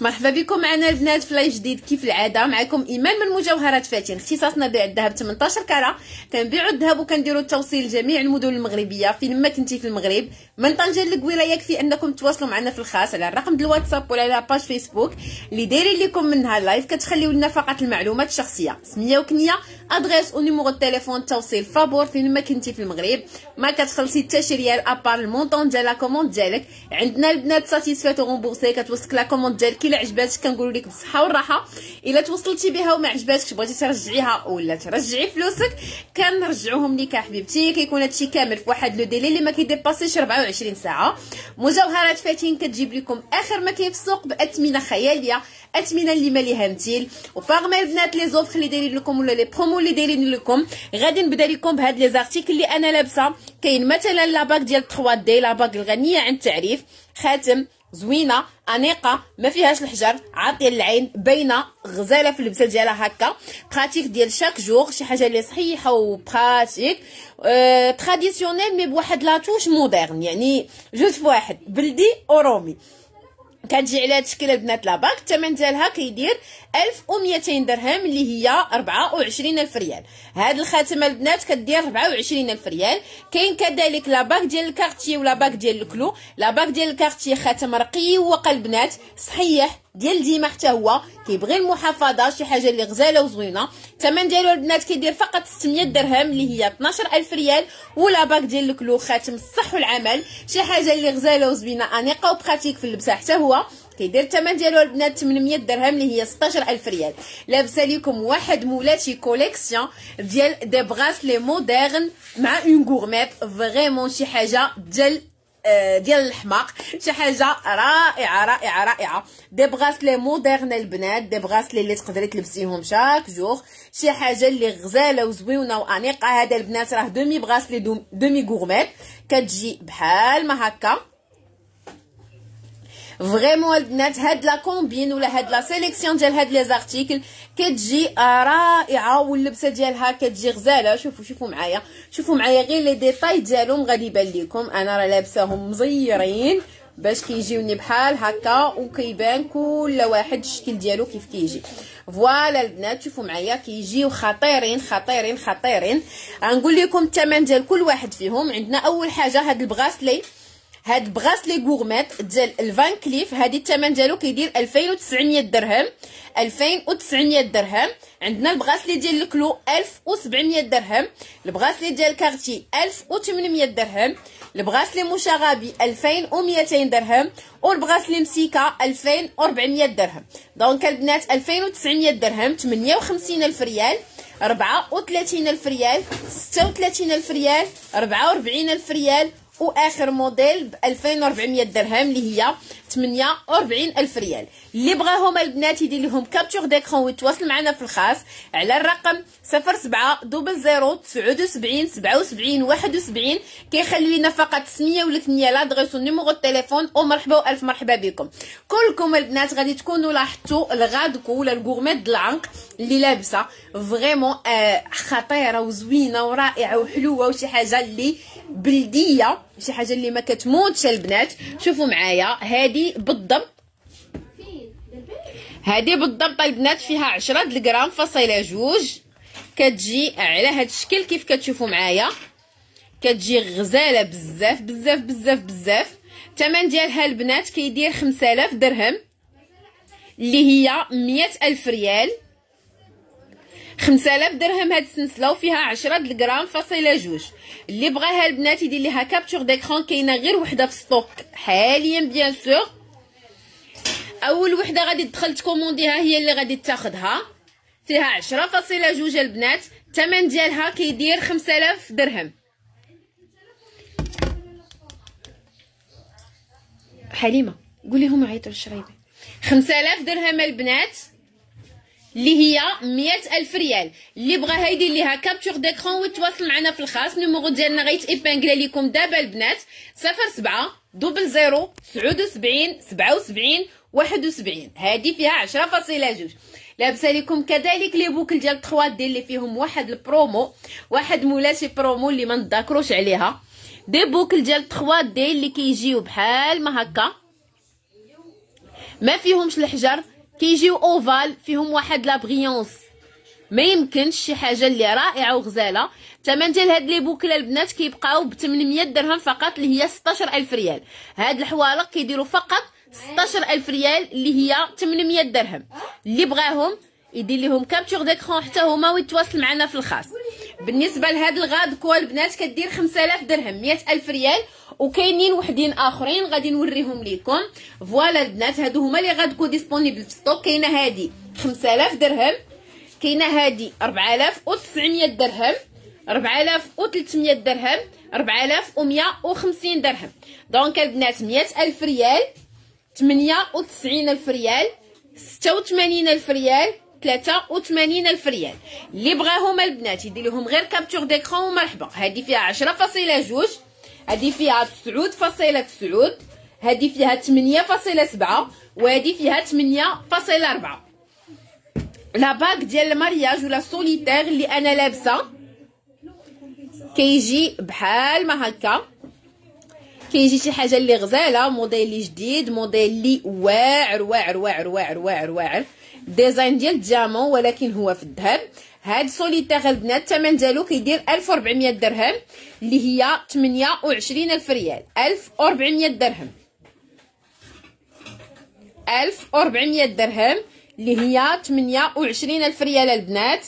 مرحبا بكم معنا البنات في live جديد كيف العادة؟ معكم إيمان من مجوهرات فاتن اختصاصنا بيع الذهب 18 carats كنبيعوا الذهب وكنديروا التوصيل لجميع المدن المغربية. فين ما كنتي في المغرب من طنجة للقويره يكفي أنكم تواصلوا معنا في الخاص على الرقم ديال الواتساب ولا على page Facebook اللي دايرين لكم منها ال live كتخليو لنا فقط المعلومات الشخصية. السمية والكنية l'adresse و numéro التليفون التوصيل فابور فين ما كنتي في المغرب ما كتخلصي حتى شي ريال à part ال montant ديال la commande ديالك عندنا البنات satisfait و remboursé كتوصلك la commande ديالك الا عجباتك كنقول لك بالصحه والراحه الا توصلتي بها وما عجباتكش بغيتي ترجعيها ولا ترجعي فلوسك كنرجعوهم لك حبيبتي كيكون هادشي كامل في واحد le délai اللي ما كيديباسيش 24 ساعه مجوهرات فاتين كتجيب لكم اخر ما كاين في السوق باثمنه خياليه اثمنه اللي ما ليها مثيل و vraiment البنات les offres اللي دايرين لكم ولا les promos اللي دايرين لكم غادي نبدا لكم بهاد les articles اللي أنا لابسة. كاين مثلا la bague ديال 3D la bague الغنية عن التعريف خاتم زوينة أنيقة ما فيهاش الحجر عاطية العين باينة غزالة في اللبسة ديالها هكا. pratique ديال chaque jour شي حاجة اللي صحيحة و pratique أه traditionnelle mais بواحد la touche moderne يعني جوج فواحد بلدي ورومي كتجي على تشكيلة البنات la bague الثمن ديالها كيدير 1200 درهم اللي هي 24 ألف ريال. هاد الخاتمة البنات كدير 24 ألف ريال. كاين كذلك لاباك ديال الكارتي و la bague ديال ال clou. لاباك ديال الكارتي خاتم رقيق البنات. صحيح ديال ديما حتى هو كيبغي المحافظة شي حاجة اللي غزالة وزوينة. الثمن ديالو البنات كيدير فقط 600 درهم اللي هي 12000 ريال. ولا باك ديال الكلو خاتم الصح والعمل. شي حاجة اللي غزالة وزوينة أنيقة و pratique في اللبسة حتى هو. كيدير الثمن ديالو البنات 800 درهم اللي هي 16000 ريال. لابسه لكم واحد مولاتي collection ديال des bracelets modernes مع une gourmette vraiment شي حاجة ديال آه، ديال الحماق. شي حاجة رائعة رائعة رائعة. des bracelets modernes البنات. des bracelets اللي تقدري تلبسيهم chaque jour شي حاجة اللي غزالة وزوينه وأنيقة. هذا البنات راه demi bracelet demi gourmette كتجي بحال ما هكا. vraiment البنات هاد la combine ولا هاد la sélection ديال هاد les articles كتجي رائعه واللبسه ديالها كتجي غزاله شوفوا شوفوا معايا شوفوا معايا غير les détails ديالهم غادي يبان لكم أنا راه لابساهم مزيرين باش كيجيوني بحال هكا وكيبان كل واحد الشكل ديالو كيف كيجي voilà البنات شوفوا معايا كيجيو خطيرين خطيرين خطيرين غنقول لكم الثمن ديال كل واحد فيهم عندنا اول حاجة هاد ال bracelet هاد bracelet gourmette ديال ال Van Cleef هادي الثمن ديالو كيدير 2900 درهم. 2900 درهم. عندنا ال bracelet ديال ال clou 1700 درهم. ال bracelet ديال Cartier 1800 درهم. ال bracelet مشاغبي 2200 درهم. وال bracelet Messika 2400 درهم. donc البنات 2900 درهم 58 ألف ريال. 34 ألف ريال. 36 ألف ريال. 44 ألف ريال. وآخر موديل ب 2400 درهم اللي هي 48 ألف ريال. اللي بغاهم البنات يدير لهم capture d'écran ويتواصل معنا في الخاص على الرقم 07 00 79 77 71 كيخلي لنا فقط سمية والكنيه l'adresse و numéro التليفون. ومرحبا وألف مرحبا بكم. كلكم البنات غادي تكونوا لاحظتوا الغادكو ولا ال gourmette دلانك اللي لابسة فريمون آه خطيرة وزوينة ورائعة وحلوة وشي حاجة اللي بلدية. شي حاجة اللي ما كتموتش البنات. شوفوا معايا هذه بالضبط. هذه بالضبط البنات فيها عشرة الغرام فاصله جوج. كتجي على هذا الشكل كيف كتشوفوا معايا. كتجي غزالة بزاف بزاف بزاف بزاف. الثمن ديالها البنات كيدير 5000 درهم اللي هي 100000 ريال. 5000 درهم هاد السلسله وفيها 10 الغرام فاصلة جوج. اللي بغاها البنات يدير ليها capture d'écran كاينة غير وحدة في stock حاليا bien sûr أول وحدة غادي تدخل تكومونديها هي اللي غادي تاخذها فيها عشرة فاصلة جوج البنات. الثمن ديالها كيدير 5000 درهم. حليمة قولي هما عيطوا للشريبه 5000 درهم البنات. اللي هي مئة ألف ريال. اللي بغاها يدير ليها capture d'écran ويتواصل معنا في الخاص. numéro ديالنا غيتيبانكلا ليكم دابا البنات. صفر سبعة double zéro سعود وسبعين سبعة وسبعين واحد وسبعين. هادي فيها عشرة فاصلة جوج. لابسة لكم كذلك les boucles ديال 3D اللي فيهم واحد البرومو واحد مولاتي برومو اللي ما نذكروش عليها. des boucles ديال 3D اللي كيجيو بحال ما هكا. ما فيهمش الحجر. كيجيو ovale فيهم واحد la brillance. ما يمكنش شي حاجة اللي رائعة وغزالة. الثمن ديال هاد les boucles البنات كيبقاو ب 800 درهم فقط اللي هي 16000 ريال. هاد الحوالق كيديروا فقط 16000 ريال اللي هي 800 درهم. اللي بغاهم يدير لهم capture d'écran حتى هما ويتواصل معنا في الخاص. بالنسبة لهاد ال ras de cou البنات كدير 5000 درهم 100000 ريال وكاينين وحدين آخرين غادي نوريهم لكم voilà البنات هادو هما les ras de cou disponibles في stock. كاينة هادي 5000 درهم كاينة هادي 4900 درهم 4300 درهم 4150 درهم. donc البنات 100000 ريال 98000 ريال 86000 ريال 83 ألف ريال. اللي بغاهم البنات يدير لهم غير capture d'écran ومرحبا. هذه فيها 10.2 هذه فيها 9.9 هذه فيها 8.7 وهذه فيها 8.4 la bague ديال ال mariage ولا سوليتير اللي أنا لابسة كيجي بحال ما هكا. كيجي شي حاجة اللي غزالة موديل جديد موديل اللي واعر واعر واعر واعر واعر واعر. design ديال ال diamant ولكن هو في الذهب هاد سوليتير البنات الثمن ديالو كيدير 1400 درهم اللي هي 28 ألف ريال. 1400 درهم. 1400 درهم اللي هي 28 ألف ريال البنات.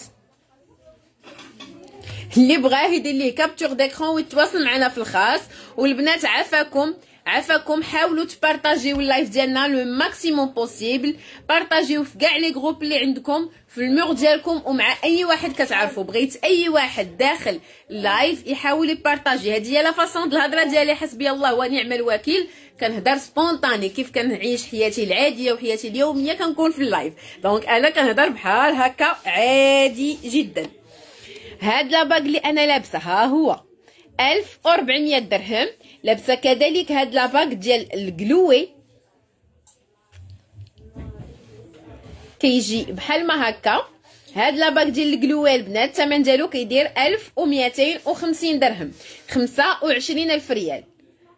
اللي بغاه يدير ليه capture d'écran ويتواصل معنا في الخاص. والبنات عافاكم عفاكم. حاولوا تبارطاجيو ال live ديالنا le maximum possible بارطاجيو في كاع les groupes اللي عندكم في ال mur ديالكم ومع أي واحد كتعرفوا بغيت أي واحد داخل live يحاول يبارطاجي. هذه هي la façon د الهضرة ديالي. حسبي الله ونعم الوكيل. كنهضر spontanée كيف كنعيش حياتي العادية وحياتي اليومية كنكون في ال live donc أنا كنهضر بحال هكا عادي جدا. هاد la bague اللي أنا لابسة ها هو. 1400 درهم. لابسة كذلك هاد la bague ديال القلوي كيجي بحال ما هكا. هاد la bague ديال القلوي البنات الثمن ديالو كيدير 1250 درهم. 25 ألف ريال.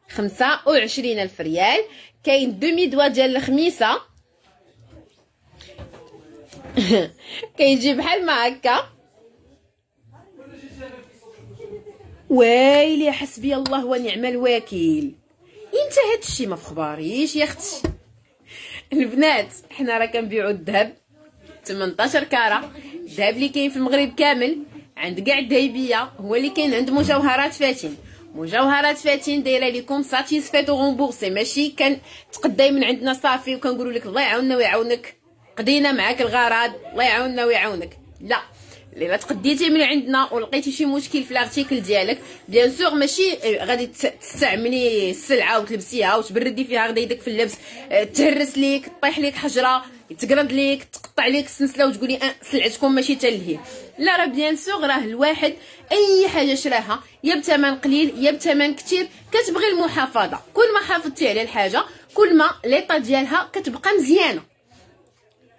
25 ألف ريال. كاين demi-doigt ديال الخميسة. كيجي بحال ما هكا. ويلي حسبي الله ونعم الوكيل. انت هادشي ما فخباريش يا أختي البنات حنا راه كنبيعوا الذهب 18 carats الذهب اللي كاين في المغرب كامل عند كاع الذهبيه هو اللي كاين عند مجوهرات فاتن مجوهرات فاتن دايرة لكم satisfait ou remboursé ماشي كان تقداي من عندنا صافي وكنقولوا لك الله يعاوننا ويعاونك. قضينا معاك الغرض الله يعاوننا ويعاونك. لا. الا تقديتي من عندنا ولقيتي شي مشكل في ال article ديالك bien sûr ماشي غادي تستعملي السلعة وتلبسيها وتبردي فيها غدا يدك في اللبس آه، تهرس ليك طيح ليك حجرة تقرد ليك تقطع ليك السلسلة وتقولي أه سلعتكم ماشي تلهي لا راه bien sûr راه الواحد أي حاجة شراها يا بثمن قليل يا بثمن كثير كتبغي المحافظة. كل ما حافظتي على الحاجة كل ما l'état ديالها كتبقى مزيانة.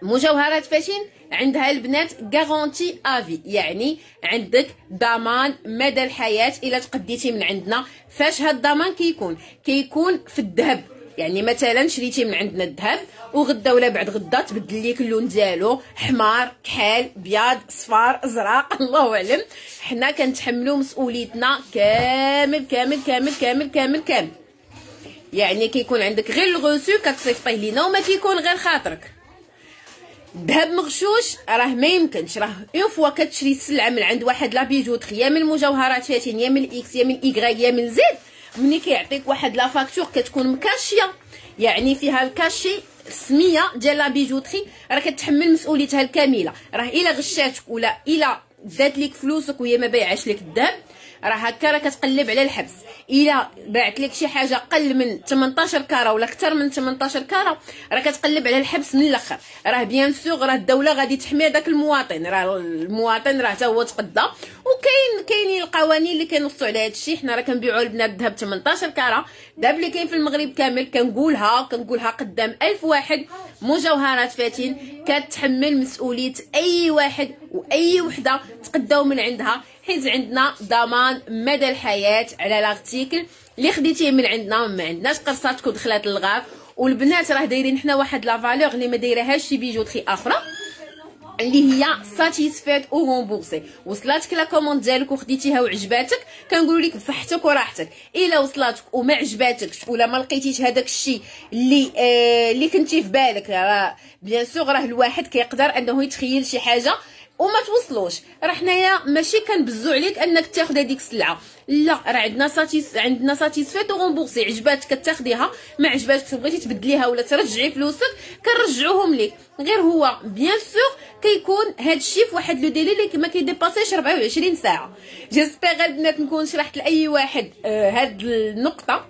مجوهرات فاتن عندها البنات garantie à vie يعني عندك ضمان مدى الحياة إلا تقديتي من عندنا. فاش هاد الضمان كيكون؟ كيكون في الذهب. يعني مثلا شريتي من عندنا الذهب وغدا ولا بعد غدا تبدل ليك اللون ديالو. حمار كحال بياض صفار أزرق. الله أعلم. حنا كنتحملوا مسؤوليتنا كامل كامل كامل كامل كامل كامل. يعني كيكون عندك غير الغوسو كتصيفطيه لينا وما كيكون غير خاطرك. ذهب مغشوش راه ما يمكنش. راه une fois كتشري السلعه من عند واحد la bijouterie يا من المجوهرات فاتن يا من X يا من Y يا من Z. ملي كيعطيك واحد la facture كتكون مكاشية. يعني فيها ال cachet السميه ديال la bijouterie. راه كتحمل مسؤوليتها الكاملة. راه إلا غشاتك ولا إلا دات لك فلوسك وهي ما بايعاش لك الذهب راه هكا راه كتقلب على الحبس. إلا باعت لك شي حاجة قل من 18 carats ولا أكثر من 18 carats راه كتقلب على الحبس من الأخر. راه bien sûr راه الدولة غادي تحمي داك المواطن. راه المواطن راه حتى هو تقدى. وكاين كاينين القوانين اللي كينصوا على هذا الشيء حنا راه كنبيعوا البنات الذهب 18 carats الذهب اللي كاين في المغرب كامل كنقولها كنقولها قدام ألف واحد مجوهرات فاتن كتحمل مسؤولية أي واحد واي وحدة تقداو من عندها. حيت عندنا ضمان مدى الحياة على l'article اللي خديتيه من عندنا. ما عندناش قرصات دخلات الغاف والبنات راه دايرين حنا واحد la valeur اللي ما دايرهاش شي bijouterie آخرى اللي هي satisfait ou remboursé وصلاتك la commande ديالك وخديتيها وعجباتك كنقول لك بصحتك وراحتك. إلا وصلاتك وما عجباتكش ولا ما لقيتيش هذاك الشيء اللي آه اللي كنتي في بالك راه bien sûr راه الواحد كيقدر أنه يتخيل شي حاجة. وما توصلوش. راه حنايا ماشي كنبزو عليك انك تاخذ هذيك السلعة. لا راه عندنا satis عندنا satisfait ou remboursé عجباتك كتاخديها ما عجباتكش بغيتي تبدليها ولا ترجعي فلوسك كنرجعوهم لك غير هو bien sûr كيكون هاد الشيء في واحد le délai اللي ما كيديباسيش 24 ساعة. j'espère البنات نكون شرحت لأي واحد. آه هاد النقطة.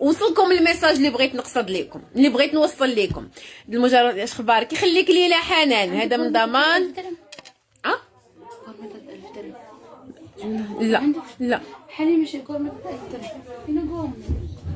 وصلكم ال message اللي بغيت نقصد لكم اللي بغيت نوصل لكم المجرد اش أخبارك؟ يخليك لينا حنان. هذا من ضمان. لا لا. حالي ماشي كورمة الدرهم فين قوم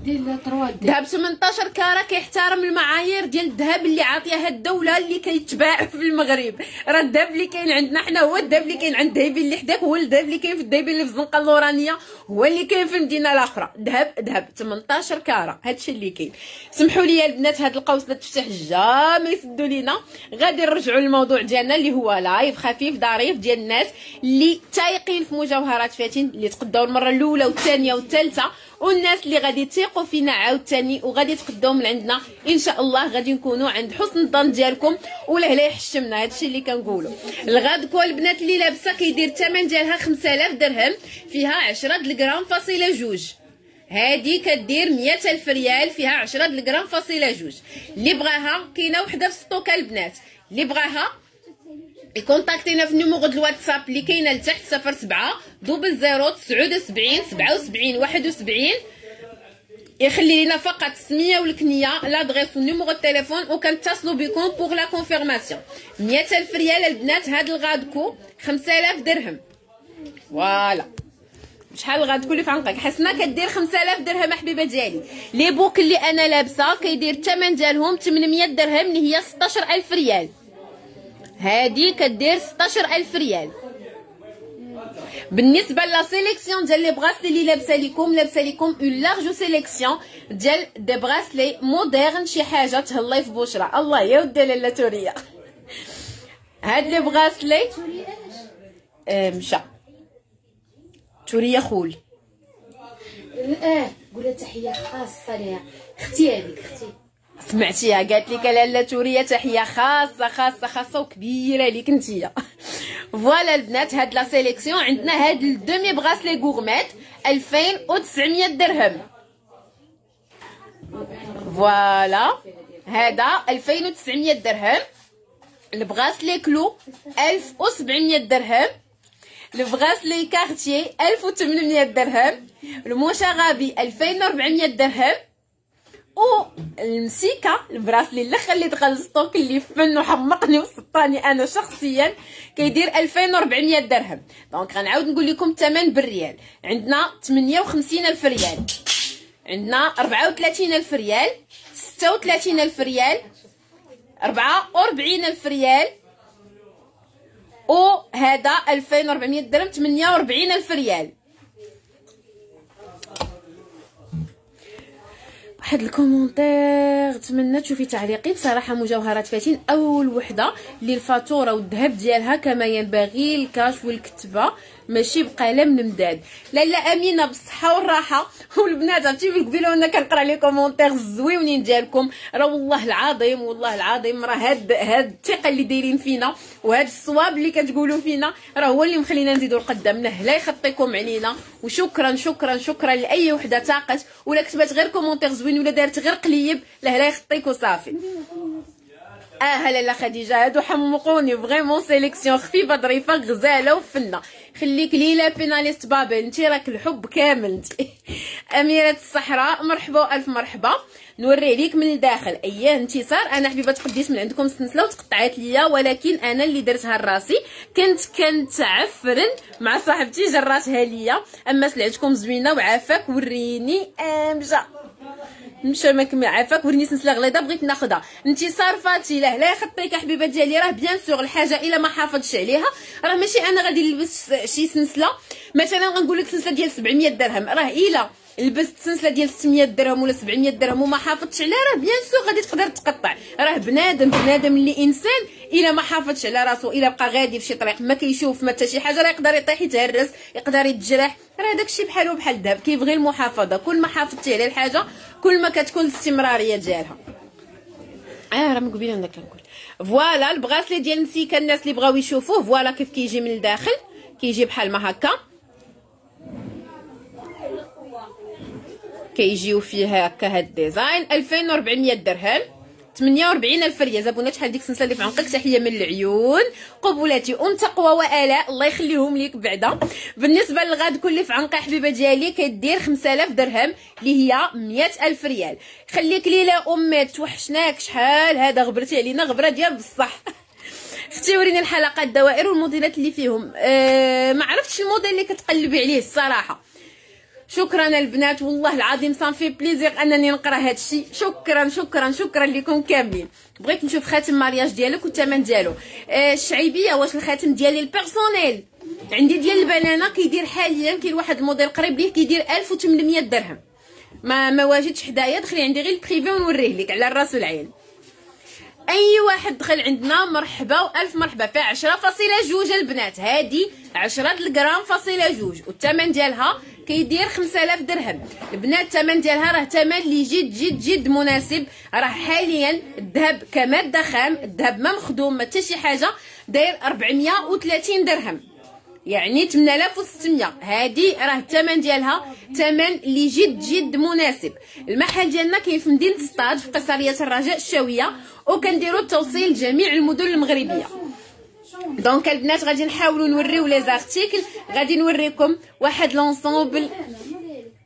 ديال 3 ذهب 18 carats كيحترم المعايير ديال الذهب اللي عاطيها الدولة اللي كيتباع في المغرب. راه الذهب اللي كاين عندنا حنا هو الذهب اللي كاين عند الدهيبي اللي حداك هو الذهب اللي كاين في الدهيبي اللي في الزنقه اللورانيه هو اللي كاين في المدينة الأخرى. ذهب ذهب 18 carats. هادشي اللي كاين. سمحوا لي البنات هاد القوس لا تفتح jamais يسدوا لينا. غادي نرجعوا للموضوع ديالنا اللي هو live خفيف ظريف ديال الناس اللي تايقين في مجوهرات فاتن اللي تقداو المرة الأولى والثانية والثالثة والناس اللي غادي تيقوا فينا عاوتاني وغادي تقداو من عندنا إن شاء الله غادي نكونوا عند حسن الظن ديالكم ولا لا يحشمنا. هادشي اللي كنقولوا. ال ras de cou البنات اللي لابسة كيدير الثمن ديالها 5000 درهم فيها 10 الغرام فاصلة جوج. هادي كدير 100 ألف ريال فيها 10 الغرام فاصلة جوج. اللي بغاها كاينة وحدة في stock البنات. اللي بغاها ي contact ينا في ال numéro د الواتساب اللي كاينة لتحت 07 double zéro 79 77 71 يخلي لنا فقط السمية والكنية l'adresse وال numéro التليفون وكنتصلوا بكم pour la confirmation 100000 ريال البنات هاد ال ras de cou 5000 درهم. voilà. شحال ras de cou اللي في عنقك؟ حسنا كدير 5000 درهم حبيبه ديالي. les boucles اللي أنا لابسة كيدير الثمن ديالهم 800 درهم اللي هي 16000 ريال. هادي كدير 16000 ريال. بالنسبة لا سيليكسيون ديال لي براسلي اللي لابسه لكم لابسه لكم اون لارج سيليكسيون ديال دي براسلي مودرن شي حاجة تهلاي في بشرى الله يا ودي لاله توريه هاد لي براسلي آه مشى. تورية خول. آه قولها تحية خاصة ليها. أختي هذيك أختي. سمعتيها قالت لك لاله تورية تحيه خاصة خاصة خاصة وكبيرة ليك نتيا voilà البنات هاد la sélection عندنا هاد ال demi bracelet gourmette 2900 درهم. voilà هذا 2900 درهم. ال bracelet clou 1700 درهم. ال bracelet Cartier 1800 درهم. ال moucharabieh 2400 درهم. وال Messika ال bracelet اللي خليت دخل stock اللي فن وحمقني وسطاني أنا شخصيا كيدير 2400 درهم. donc غنعاود نقول لكم الثمن بالريال. عندنا 58 ألف ريال. عندنا 34 ألف ريال. 36 ألف ريال. 44 ألف ريال. وهذا 2400 درهم 48 ألف ريال. واحد ال commentaire نتمنى تشوفي تعليقي. بصراحة مجوهرات فاتين. أول وحدة اللي الفاتوره والذهب ديالها كما ينبغي ال cachet والكتبة. ماشي بقلم ممداد لاله آمينة بالصحة والراحة. والبنات عرفتي في القبيله وأنا كنقرأ les commentaires الزويونين ديالكم راه والله العظيم والله العظيم راه هاد هاد الثقة اللي دايرين فينا وهاد الصواب اللي كتقولوا فينا راه هو اللي مخلينا نزيدوا لقدام. لا يخطيكم علينا. وشكرا شكرا شكرا لأي وحدة تاقت ولا كتبات غير commentaire زوين ولا دارت غير قليب لا يخطيك وصافي آه هلا لا خديجة هادو حمقوني vraiment sélection خفيفه ظريفه غزالة وفنة. خليك ليلى بيناليست بابل انت راك الحب كامل انت أميرة الصحراء مرحبا ألف مرحبا. نوري ليك من الداخل. اييه انتصار أنا حبيبة تقديت من عندكم السلسله وتقطعات ليا ولكن أنا اللي درتها لراسي. كنت كنتعفرن مع صاحبتي جراتها ليا. أما سلعتكم زوينة وعافاك وريني امجا مشى ما عافاك وريني سلسلة غليظة بغيت ناخذها انتصار فاتي لا لا يخطيك حبيبة ديالي. راه bien sûr الحاجة إلا ما حافظتش عليها. راه ماشي أنا غادي نلبس شي سلسلة. مثلا غنقول لك سلسلة ديال 700 درهم. راه إلا لبست سلسلة ديال 600 درهم ولا 700 درهم وما حافظتش عليها راه bien sûr غادي تقدر تقطع. راه بنادم بنادم اللي إنسان إلا ما حافظش على راسو إلا بقى غادي في شي طريق ما كيشوف ما حتى شي حاجة راه يقدر يطيح يتهرس يقدر يتجرح. راه داكشي بحالو بحال الذهب كيبغي المحافظة كل ما حافظتي على الحاجة كل ما كتكون الاستمرارية ديالها. آه راه من قبيلة أنا كنقول. voilà ال bracelet ديال Messika الناس اللي بغاو يشوفوه voilà كيف كيجي من الداخل كيجي بحال ما هكا. كيجيو فيه هكا هاد ال design 2400 درهم. 48 ألف ريال. زبونات شحال ديك السنسله اللي في عنقك تحيه من العيون. قبولاتي أم تقوى وآلاء. الله يخليهم ليك بعدا. بالنسبة للغاد كل في عنقه حبيبة ديالي كدير 5000 درهم اللي هي 100 ألف ريال. خليك ليلى امات توحشناك. شحال؟ هذا غبرتي علينا. غبرة ديال بصح. أختي وريني الحلقات الدوائر والموديلات اللي فيهم. أه ما عرفتش الموديل اللي كتقلبي عليه الصراحة. شكرا البنات والله العظيم ça fait plaisir أنني نقرأ هذا الشيء. شكرا شكرا شكرا لكم كاملين. بغيت نشوف خاتم mariage ديالك والثمن ديالو. آه الشعيبية واش الخاتم ديالي ال personnel عندي ديال البنانة كيدير حاليا كاين واحد الموديل قريب ليه كيدير 1800 درهم. ما ما واجدش حدايا دخلي عندي غير ال privé ونوريه لك على الرأس والعين. أي واحد دخل عندنا مرحبا وألف مرحبا فيها عشرة فاصلة جوج البنات. هادي عشرة الغرام فاصلة جوج. والثمن ديالها كيدير 5000 درهم. البنات الثمن ديالها راه ثمن اللي جد جد جد مناسب. راه حاليا الذهب كمادة خام الذهب ما مخدوم ما حتى شي حاجة داير 430 درهم. يعني 8600 هادي راه الثمن ديالها ثمن اللي جد جد مناسب. المحل ديالنا كاين في مدينة سطاد في قصرية الرجاء الشاوية وكنديروا التوصيل لجميع المدن المغربية. Donc البنات غادي نحاولوا نوريو les articles. غادي نوريكم واحد l'ensemble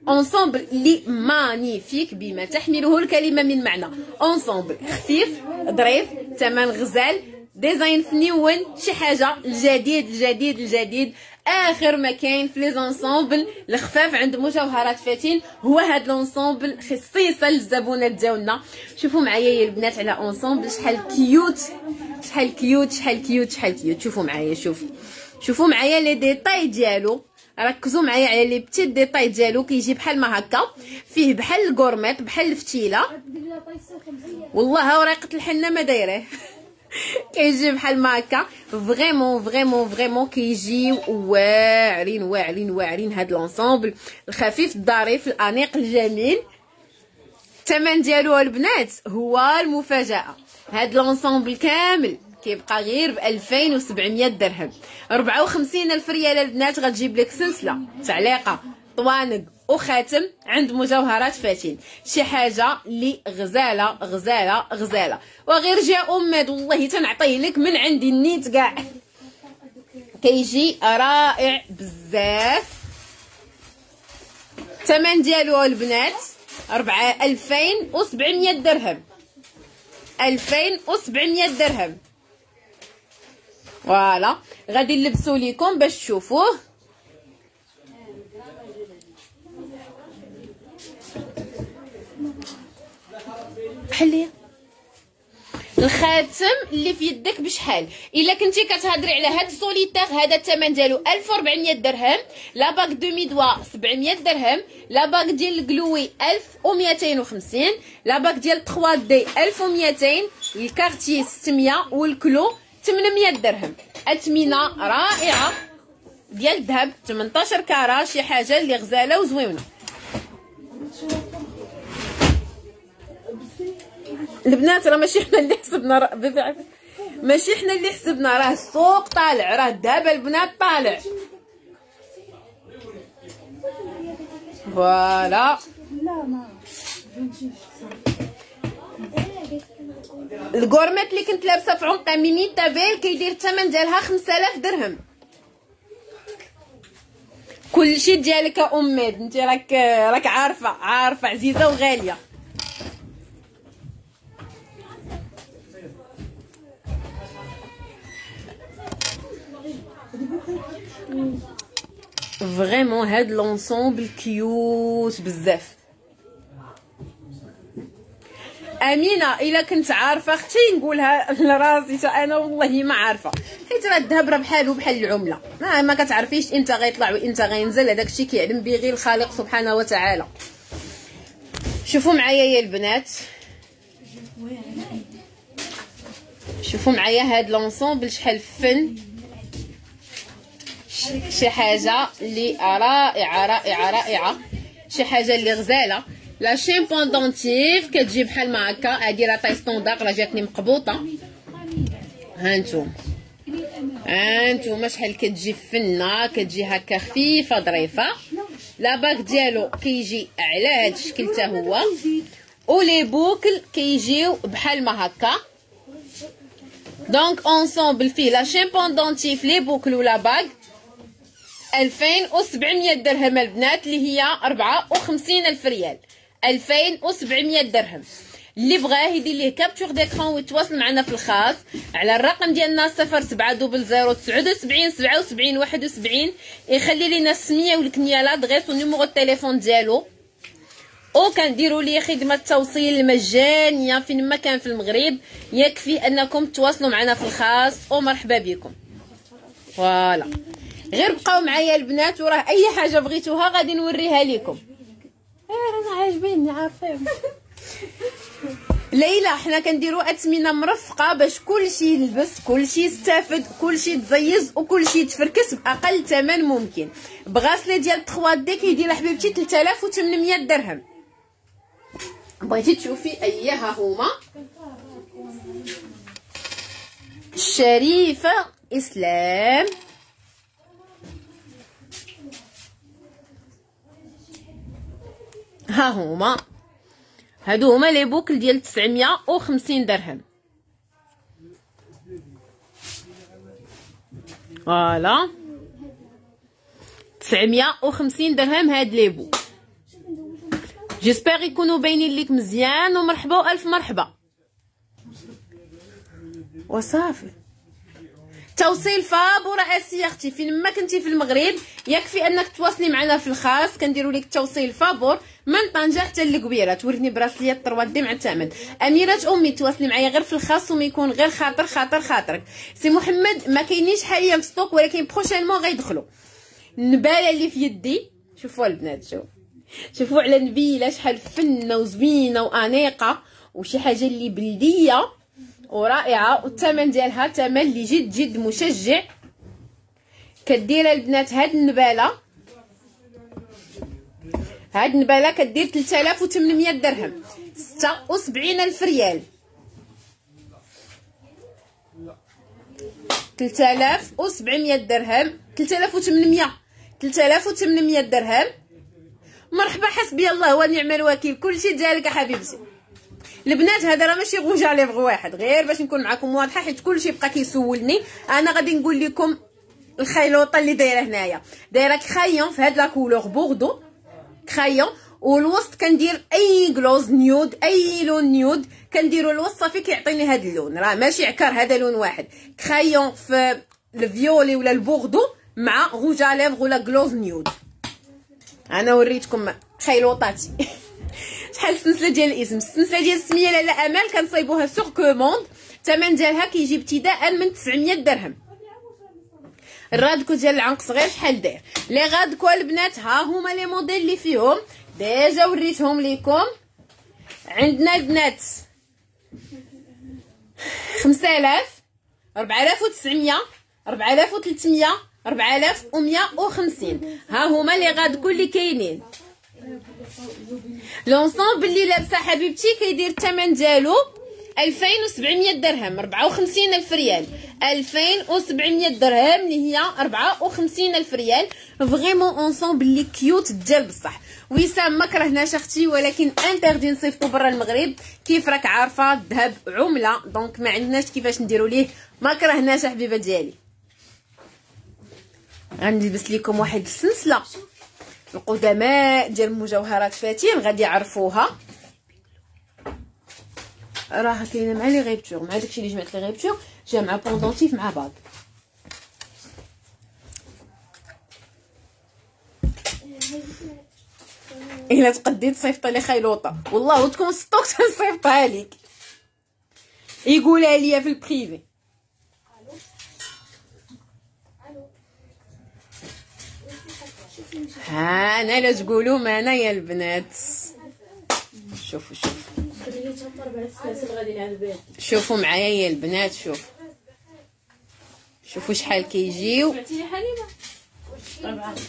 ensemble les magnifiques بما تحمله الكلمة من معنى. ensemble خفيف ظريف ثمن غزال design fin شي حاجة الجديد الجديد الجديد. آخر ما كاين في les ensembles الخفاف عند مجوهرات فاتين هو هاد l'ensemble خصيصا للزبونات ديالنا. شوفوا معايا يا البنات على ensemble شحال cute شحال cute شحال cute شحال cute. شوفوا معايا شوفوا. شوفوا معايا les détails ديالو. ركزوا معايا على les petits détails ديالو كيجي بحال ما هكا. فيه بحال ال gourmette بحال الفتيلة. والله ورقة الحنة ما دايره كيجي بحال ما هكا vraiment vraiment vraiment كيجي واعرين واعرين واعرين هاد l'ensemble الخفيف الظريف الأنيق الجميل. الثمن ديالو البنات هو المفاجأة. هاد l'ensemble كامل كيبقى غير ب 2700 درهم. 54 ألف ريال البنات غتجيب لك سلسلة تعليقة طوانق وخاتم عند مجوهرات فاتين. شي حاجة اللي غزالة غزالة غزالة. وغير جا اماد والله تنعطيه لك من عندي النيت كاع. كيجي رائع بزاف. الثمن ديالو البنات 4700 درهم. 2700 درهم. Voilà. غادي نلبسو ليكم باش تشوفوه. حليه الخاتم اللي في يدك بشحال؟ إلا كنتي كتهضري على هاد السوليتير هذا الثمن ديالو 1400 درهم لا باك دو ميدوا 700 درهم لا باك ديال القلوي 1250 لا باك 3 دي 1200 الكارتي 600 والكلو 800 درهم. اثمنه رائعة. ديال الذهب 18 كاره شي حاجة اللي غزالة وزوينه البنات راه ماشي حنا اللي حسبنا راه ماشي حنا اللي حسبنا راه السوق طالع راه الذهب البنات طالع. فوالا. الكورميت اللي كنت لابسة في عنقها ميميتا بيل كيدير الثمن ديالها 5000 درهم. كلشي ديالك اميد انت راك راك عارفه عارفة عزيزة وغالية. Vraiment هاد l'ensemble cute بزاف امينه إلا كنت عارفة أختي نقولها لراسي أنا والله ما عارفة. حيت راه الذهب راه بحالو بحال العملة. ما, ما كتعرفيش إمتى غيطلع وامتى غينزل هذاك الشيء كيعلم به غير الخالق سبحانه وتعالى. شوفوا معايا يا البنات. شوفوا معايا هاد l'ensemble شحال fin. شي حاجة اللي رائعة رائعة رائعة. شي حاجة اللي غزالة. la chaîne pendentif كتجي بحال ما هكا هادي راه taille standard راه جاتني مقبوطه هانتوما هانتوما شحال كتجي fine كتجي هكا خفيفه ظريفه la bague ديالو كيجي على هاد الشكل حتى هو و les boucles كيجيو بحال ما هكا Donc ensemble فيه la chaîne pendentif les boucles و la bague 2700 درهم البنات اللي هي 54 ألف ريال. 2700 درهم. اللي بغاه يدير ليه capture d'écran ويتواصل معنا في الخاص على الرقم ديالنا 07079 77 71 يخلي لينا السميه والكنيه l'adresse و numéro التليفون ديالو. أو كنديروا ليه خدمة توصيل مجانية فين ما كان في المغرب. يكفي أنكم تواصلوا معنا في الخاص. ومرحبا بكم. فوالا. غير بقاو معايا البنات وراه أي حاجة بغيتوها غادي نوريها لكم إيه أنا عاجبيني عارفين. ليلى حنا كنديروا أثمنة مرفقة باش كلشي يلبس كلشي يستافد كلشي تزيز وكلشي يتفركس بأقل ثمن ممكن. بغاسلي ديال 3 دي كيدير حبيبتي 3800 درهم. بغيتي تشوفي ايها هما. شريفة إسلام. ها هما. هادو هما les boucles ديال 950 درهم. Voilà. 950 درهم هاد les bouc جيسبر يكونوا باينين ليك مزيان ومرحبا وألف مرحبا. وصافي. توصيل فابور اسي أختي فين ما كنتي في المغرب يكفي أنك تواصلي معنا في الخاص. كنديروا لك توصيل فابور. من طنجة؟ حتى للكبيره توريني براسليات دي مع الثمن أميرة أمي تواصلي معايا غير في الخاص وما يكون غير خاطر خاطر خاطرك. سي محمد ما كاينينش حاليا في ستوك ولكن بروشينمون غيدخلوا النباله اللي في يدي. شوفوا البنات شوف. شوفوا على نبيله شحال فنه وزوينة وأنيقة وشي حاجة اللي بلدية ورائعة والثمن ديالها ثمن اللي جد جد مشجع. كدير البنات هاد النبالة. هاد النبالة كدير 3800 درهم 76 ألف ريال. 3700 درهم 3800 3800 درهم. مرحبا حسبي الله ونعم الوكيل. كلشي ديالك حبيبتي. البنات هذا راه ماشي غوجا ليفغ واحد. غير باش نكون معكم واضحة حيت كلشي بقى كيسولني أنا غادي نقول لكم الخيلوطه اللي دايرة هنايا. دايرة crayon في هاد la couleur bordeaux crayon والوسط كندير أي gloss nude أي لون nude كنديرو الوسط صافي كيعطيني هاد اللون. راه ماشي عكار هذا لون واحد. crayon في ال violet ولا البوردو مع rouge à lèvres ولا gloss nude أنا وريتكم خيلوطاتي شحال السلسلة ديال الاسم؟ السلسلة ديال السمية لاله آمال كنصايبوها sur commande الثمن ديالها كيجي ابتداء من 900 درهم. ال ras de cou ديال العنق صغير شحال داير؟ les ras de cou البنات ها هما les modèles اللي فيهم. déjà وريتهم ليكم. عندنا البنات 5000 4900 4300 4150 ها هما les ras de cou اللي كاينين. l'ensemble اللي لابسة حبيبتي كيدير الثمن ديالو. 2700 درهم 54 ألف ريال. 2700 درهم اللي هي 54 ألف ريال. vraiment ensemble اللي cute ديال بصح. وسام ما كرهناش أختي ولكن interdit نصيفطو برا المغرب. كيف راك عارفة؟ الذهب عملة. donc ما عندناش كيفاش نديرو ليه. ما كرهناش حبيبه ديالي. غنلبس لكم واحد السلسله القدماء ديال المجوهرات فاتن غادي يعرفوها. راه كاينة مع les ruptures مع داكشي اللي جمعت les ruptures جا مع بوندونتيف مع بعض. إلا تقدي تصيفط لي خيلوطة. والله وتكون ستوك تنصيفطها لك يقولها ليا في البريفي. ها أنا لا تقولوا معنا يا البنات. شوفوا شوفوا. شوفوا معايا يا البنات شوفوا شوفوا شحال كيجيو.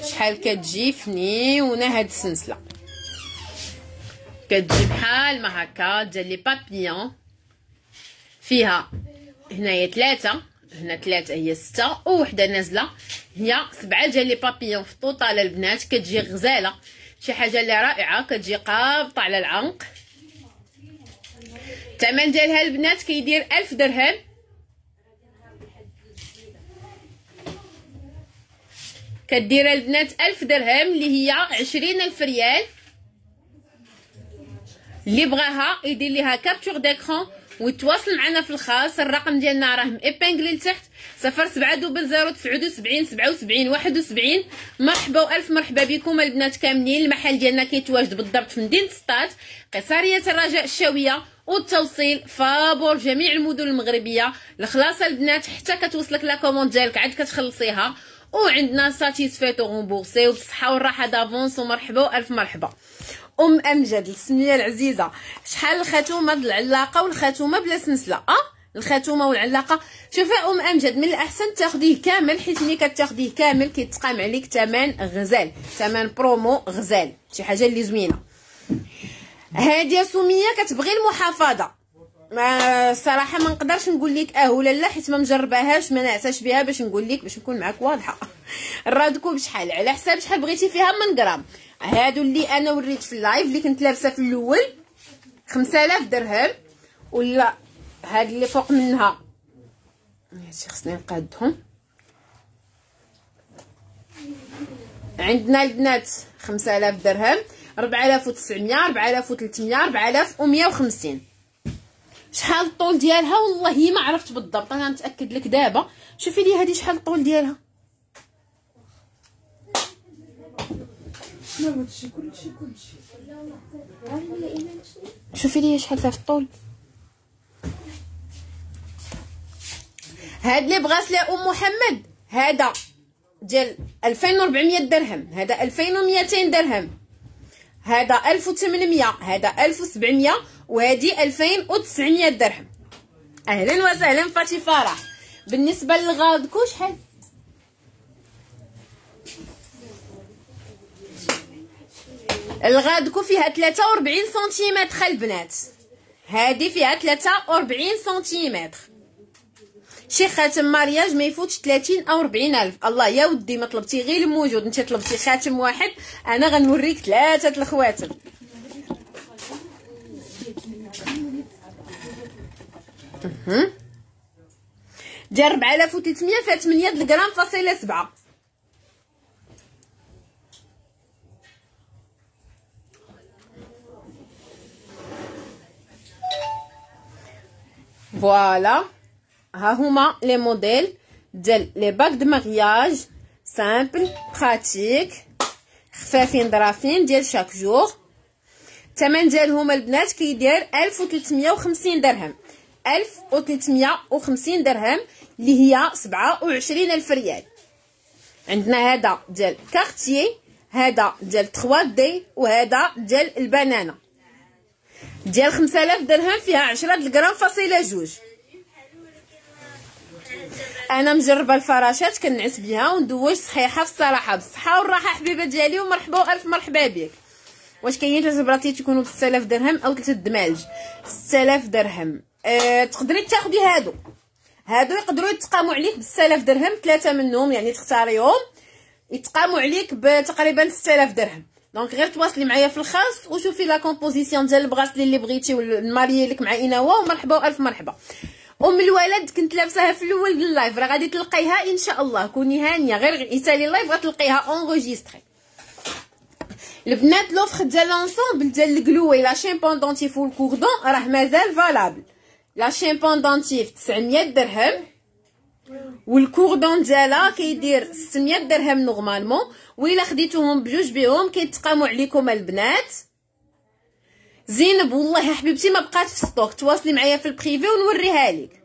شحال كتجي فنيونه هاد السنسله كتجي بحال ما هكا ديال لي بابيون فيها هنايا ثلاثة هنا ثلاثة هي ستة وحده نازلة. هي سبعة ديال لي بابيون في الطوطال البنات كتجي غزالة. شي حاجة اللي رائعة كتجي قابطة على العنق. الثمن ديالها البنات كيدير ألف درهم. كدير البنات ألف درهم اللي هي عشرين ألف ريال. اللي بغاها يدير ليها capture d'écran ويتواصل معنا في الخاص. الرقم ديالنا راه ميبانغلي لتحت. صفر سبعة double zéro تسعود وسبعين سبعة وسبعين واحد وسبعين مرحبا وألف مرحبا بكم البنات كاملين. المحل ديالنا كيتواجد بالضبط في مدينة سطات قصرية الرجاء الشاوية. والتوصيل. فابور جميع المدن المغربية الخلاص البنات حتى كتوصلك la commande ديالك عاد كتخلصيها. وعندنا satisfait و remboursé وبالصحه والراحة d'avance ومرحبا وألف مرحبا. أم أمجد السمية العزيزة شحال الخاتومة العلاقة والخاتومة بلا سنسله آه الخاتومة والعلاقة. شوفي أم أمجد من الأحسن تاخديه كامل حيت ملي كتاخديه كامل كيتقام عليك ثمن غزال ثمن برومو غزال شي حاجة اللي زوينة. هاديه سمية كتبغي المحافظة. ما الصراحه ما نقدرش نقول لك آه ولا لا حيت ما مجرباهاش ما نعساش بها باش نقول لك باش نكون معاك واضحة. ال ras de cou بشحال؟ على حساب شحال بغيتي فيها من غرام. هادو اللي أنا وريت في ال live اللي كنت لابسة في الأول 5000 درهم. ولا هاد اللي فوق منها. هادشي خصني نقادهم. عندنا البنات 5000 درهم. 4900 4300 4150 شحال الطول ديالها؟ والله ما عرفت بالضبط أنا نتاكد لك دابا. شوفي لي هذه شحال الطول ديالها. شوفي لي شحال فيها في الطول. هاد لي بغاسلي أم محمد. هذا ديال 2400 درهم. هذا 2200 درهم. هذا 1800 هذا 1700 وهذه 2900 درهم. أهلا وسهلا فاتي فرح. بالنسبة للغادكو شحال الغادكو فيها 43 سنتيمتر البنات. هذه فيها 43 سنتيمتر. شي خاتم مارياج ما يفوتش 30 أو 40 ألف. الله يا ودي ما طلبتي غير الموجود انت طلبتي خاتم واحد أنا غنوريك ثلاثة الخواتم. ديال 4300 فيها 8 الغرام فاصلة 7 voilà. ها هما les modèles ديال les bagues de mariage simples pratiques خفافين ظرافين ديال chaque jour الثمن ديالهم البنات كيدير 1350 درهم 1350 درهم اللي هي 27 الف ريال عندنا هذا ديال Cartier هذا ديال 3 D وهذا ديال البنانه ديال 5000 درهم فيها 10 غرام فاصله جوج أنا مجربة الفراشات كنعس بها وندوش صحيحة في الصراحة بالصحه والراحة حبيبة ديالي ومرحبا وألف مرحبا بك. واش كاينين ثلاثة بلاطي تكونوا ب 6000 درهم أو ثلاثة دمالج 6000 درهم. أه تقدري تاخدي هادو. هادو يقدروا يتقاموا عليك ب 6000 درهم ثلاثة منهم يعني تختاريهم. يتقاموا عليك بتقريبا 6000 درهم. donc غير تواصلي معايا في الخاص وشوفي la composition ديال ال bracelet اللي بغيتي ونماريي لك مع إيناوا ومرحبا وألف مرحبا. أم الولد كنت لابساها في الأول ال live راه غادي تلقيها إن شاء الله. كوني هانيه غير يسالي ال live غتلقيها enregistré البنات l'offre ديال l'ensemble ديال الكلوي la chaîne pendentif وال cordon راه مازال valable la chaîne pendentif 900 درهم وال cordon ديالها كيدير 600 درهم normalement وإلا خديتوهم بجوج بيهم كيتقاموا عليكم البنات. زينب والله يا حبيبتي ما بقات في stock تواصلي معايا في ال privé ونوريها لك.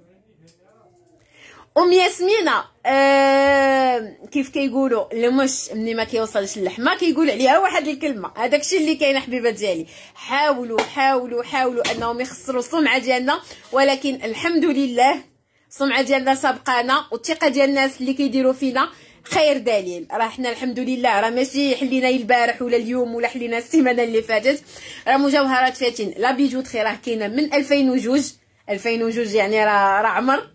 أم ياسمينة آه كيف كيقولوا المش ملي ما كيوصلش اللحمة كيقول عليها واحد الكلمة. هذاك الشيء اللي كاين حبيبات ديالي حاولوا حاولوا حاولوا أنهم يخسروا السمعه ديالنا ولكن الحمد لله السمعه ديالنا سابقانا والثقة ديال الناس اللي كيديروا فينا خير دليل. راه حنا الحمد لله راه ماشي حلينا البارح ولا اليوم ولا حلينا السيمانة اللي فاتت. راه مجوهرات فاتن. la bijouterie راه كاينة من 2002 2002 يعني راه راه عمر.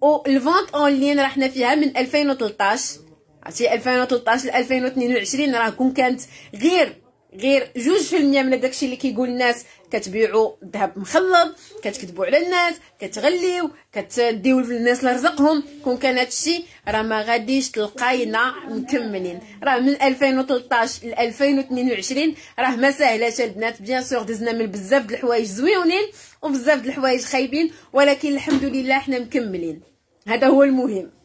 وال vente en ligne راه حنا فيها من 2013 عرفتي؟ 2013 ل 2022 راه كون كانت غير غير جوج في المية من داكشي اللي كيقول الناس كتبيعوا الذهب مخلط كتكذبوا على الناس كتغليو كتديو للناس لرزقهم كون كان هادشي راه ما غاديش تلقاينا مكملين. راه من 2013 ل 2022 راه ما ساهلاش البنات. bien sûr دزنا من بزاف د الحوايج زويونين وبزاف د الحوايج خايبين ولكن الحمد لله حنا مكملين. هذا هو المهم.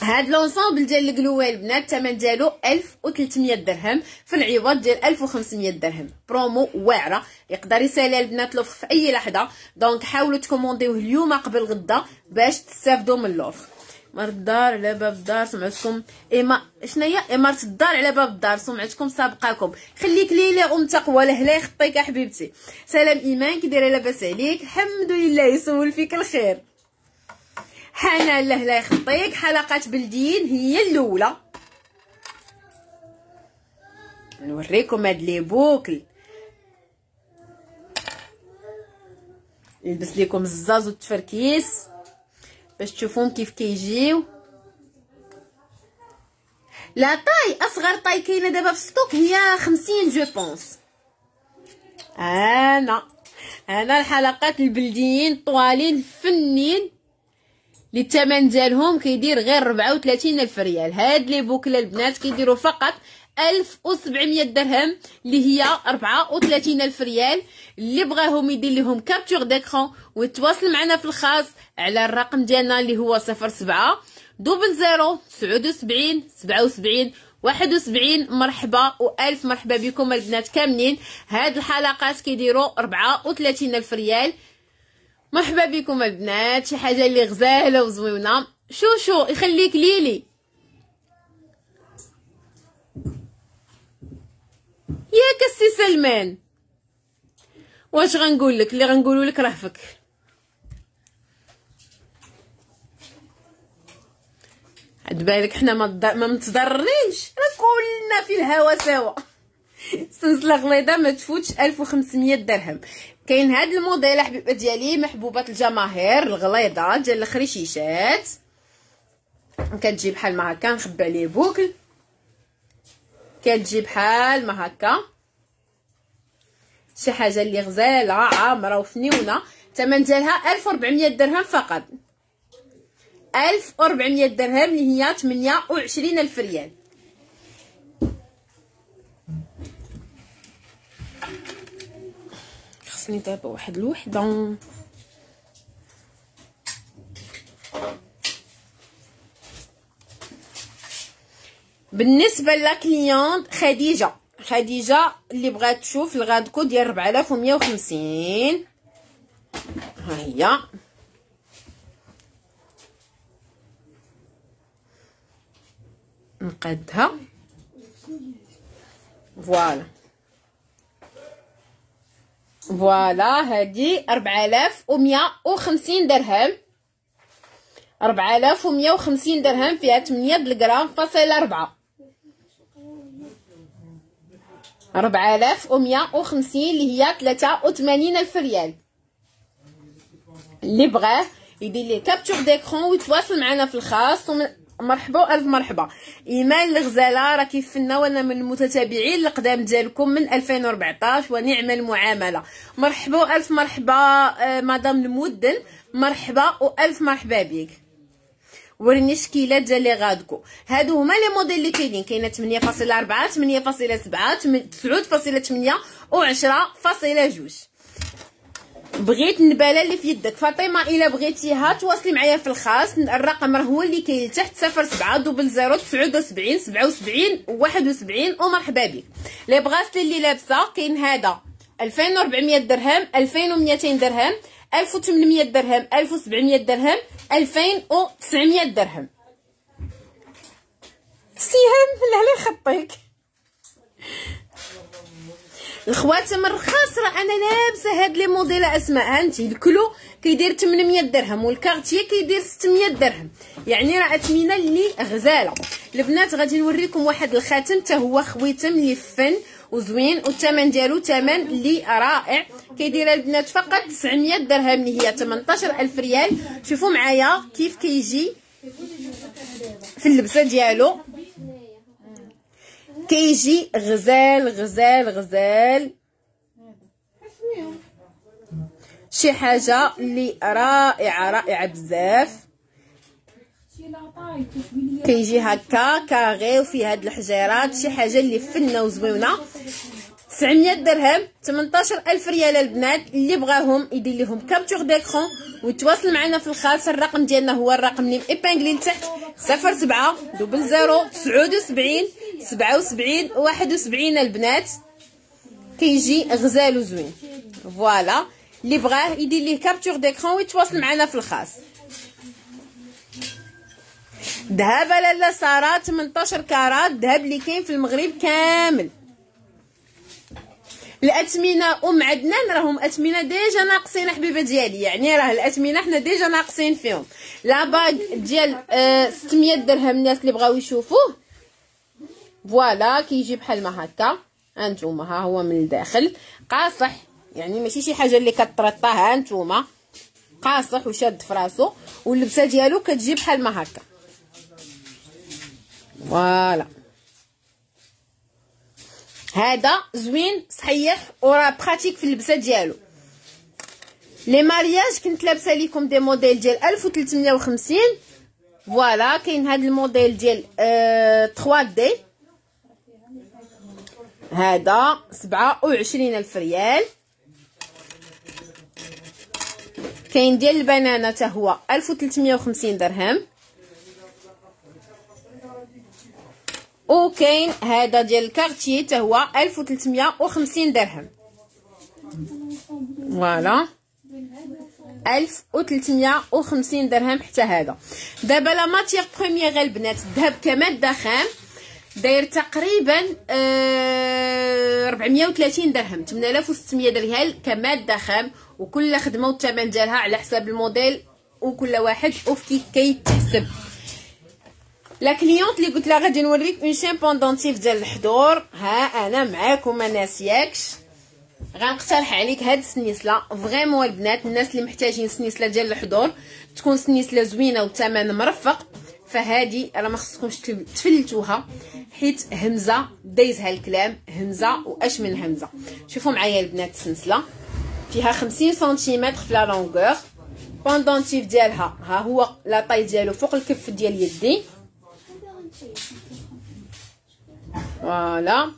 هاد l'ensemble ديال القلوه البنات الثمن ديالو 1300 درهم. في العوض ديال 1500 درهم. برومو واعرة. يقدر يسالي البنات l'offre في أي لحظة. donc حاولوا تكومونديوه اليوم قبل غدا باش تستافدوا من l'offre مرت الدار على باب الدار سمعتكم. ايما شناهي؟ إمارة الدار على باب الدار سمعتكم سابقاكم. يخليك ليا أم تقوى لهلا يخطيك حبيبتي. سلام إيمان كي دايرة لاباس عليك. الحمد لله يسول فيك الخير. حنان لهلا يخطيك حلقات بلدين هي الأولى. نوريكم هاد les boucles. نلبس لكم الزاز والتفركيس باش تشوفون كيف كيجيو. la taille أصغر taille كاينة دابا في stock هي خمسين je pense. أنا أنا الحلقات البلديين طوالين فنين. اللي الثمن ديالهم كيدير غير 34 ألف ريال. هاد les boucles البنات كيديروا فقط 1700 درهم اللي هي 34 ألف ريال. اللي بغاهم يدير لهم capture d'écran ويتواصل معنا في الخاص على الرقم ديالنا اللي هو 07 double zéro 79 77 71 مرحبا وألف مرحبا بكم البنات كاملين. هاد الحلقات كيديروا 34 ألف ريال. مرحبا بكم البنات. شي حاجة اللي غزاله وزوينه شو شو؟ يخليك ليا. ياك السي سلمان. واش غنقول لك؟ اللي غنقولوا لك راه فك. عاد بالك حنا ما ما متضررينش. راه كلنا في الهوا سوا. سلسله غليظه ما تفوتش 1500 درهم. كاين هاد الموديل حبيبه ديالي محبوبات الجماهير الغليظة ديال الخريشيشات. كتجي بحال ما هكا نخبي عليه بوكل. كتجي بحال ما هكا. شي حاجة اللي غزالة عامرة وفنيونة. الثمن ديالها 1400 درهم فقط. 1400 درهم اللي هي 28 ألف ريال. خصني دابا واحد الوحدة. بالنسبة ل cliente خديجة. خديجة اللي بغات تشوف ال ras de cou ديال 4150 ها هي. نقادها. voilà. voilà هادي 4150 درهم. 4150 درهم فيها 8 الغرام فاصل 4 4150 اللي هي 83 ألف ريال. اللي بغاه يدير لي كابتور ديكرون ويتواصل معنا في الخاص ومن مرحبا ألف مرحبا. إيمان الغزالة راه كيفنا وأنا من المتتابعين القدام ديالكم من 2014 ونعم المعاملة. مرحبا ألف مرحبا آه مدام المدن. مرحبا والف مرحبا بك. وريني شكيلات ديال les ras de cou. هادو هما les modèles اللي كاينين. كاينة 8.4 8.7 9.8 و 10.2 بغيت النباله اللي في يدك. فاطمة إلا بغيتيها تواصلي معايا في الخاص. الرقم راه هو اللي كاين صفر سبعة double zéro تسعود وسبعين سبعة وسبعين واحد وسبعين ومرحبا بك. le bracelet اللي لابسة كاين هذا ألفين وربعمية درهم ألفين وميتين درهم ألف وتمنمية درهم ألف وسبعمية درهم ألفين وتسعمية درهم. سيهم لا خطيك. الخواتم الرخاص راه أنا لابسه هاد لي موديل اسماء هانتي الكلو كيدير 800 درهم والكارتيه كيدير 600 درهم. يعني راه اثمنة اللي غزالة. البنات غادي نوريكم واحد الخاتم. حتى هو خويتم اللي فن وزوين والثمن ديالو ثمن اللي رائع. كيدير البنات فقط 900 درهم. اللي هي 18000 ريال. شوفوا معايا كيف كيجي في اللبسة ديالو. كيجي غزال غزال غزال. شي حاجة اللي رائعة رائعة بزاف. كيجي هكا carré وفيه هاد الحجيرات. شي حاجة اللي فنة وزوينة. 900 درهم 18000 ريال البنات اللي بغاهم يدير لهم capture d'écran ويتواصل معنا في الخاص. الرقم ديالنا هو الرقم اللي ايبانغلي لتحت 07 double zéro 79 77 71 البنات. كيجي غزال وزوين. voilà. اللي بغاه يدير ليه capture d'écran ويتواصل معنا في الخاص. ذهب لاله ساره 18 carats. ذهب اللي كاين في المغرب كامل. الأثمنة أم عدنان راهم أثمنة déjà ناقصين حبيبة ديالي. يعني راه الأثمنة حنا déjà ناقصين فيهم. la bague ديال آه 600 درهم الناس اللي بغاو يشوفوه. voilà كيجي بحال ما هكا. هانتوما ها هو من الداخل. قاصح. يعني ماشي شي حاجة اللي كطرطا هانتوما. قاصح وشاد فراسو. واللبسة ديالو كتجي بحال ما هكا. voilà هذا زوين صحيح وراه pratique في اللبسة ديالو. les mariages كنت لابسة لكم des modèles ديال 1350 voilà كاين هذا الموديل ديال آه 3 D هذا 27 ألف ريال. كاين ديال البنانة حتى هو 1350 درهم. وكاين هذا ديال الكارتيي حتى هو 1350 درهم. voilà. 1350 درهم حتى هذا. دابا la matière première البنات الذهب كماده خام داير تقريبا آه 430 درهم 8600 ريال كماده خام وكل خدمة والثمن ديالها على حساب الموديل وكل واحد وكيف كيتحسب. la cliente اللي قلت لها غادي نوريك une chaîne pendentif ديال الحضور. ها أنا معاكم ما ناسياكش غنقترح عليك هاد السنيسلة. vraiment البنات الناس اللي محتاجين سنيسلة ديال الحضور تكون سنيسلة زوينة والثمن مرفق. فهادي راه ما خصكمش تفلتوها. حيت همزة دايزها الكلام همزة وأش من همزة. شوفوا معايا البنات السنسله فيها 50 سنتيمتر في la longueur. pendentif ديالها. ها هو la taille ديالو فوق الكف ديال يدي. voilà.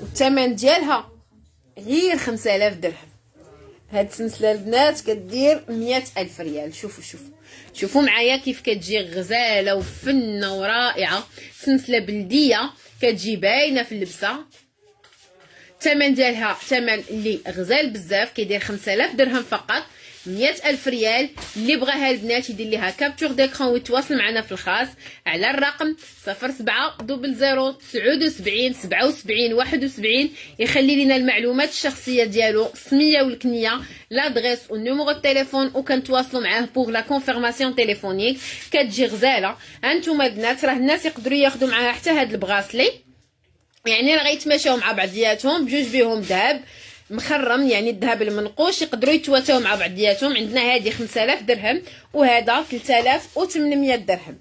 والثمن ديالها غير 5000 درهم. هاد السلسلة البنات كدير مية ألف ريال. شوفوا شوفوا. شوفوا معايا كيف كتجي غزالة وفنة ورائعة. سلسلة بلدية كتجي باينة في اللبسة. الثمن ديالها ثمن اللي غزال بزاف كيدير 5000 درهم فقط. مئة ألف ريال اللي بغاها البنات يدير ليها capture d'écran ويتواصل معنا في الخاص على الرقم صفر سبعة double zéro تسعود وسبعين سبعة وسبعين واحد وسبعين. يخلي لنا المعلومات الشخصية ديالو السمية والكنية l'adresse وال numéro التليفون وكنتواصلوا معاه pour la confirmation téléphonique كتجي غزالة. هانتوما البنات راه الناس يقدروا ياخذوا معاها حتى هاد البغاسلي. يعني راه غيتماشاو مع بعضياتهم بجوج بيهم ذهب. مخرم يعني الذهب المنقوش يقدروا يتواتاو مع بعضياتهم. عندنا هذه 5000 درهم وهذا 3800 درهم.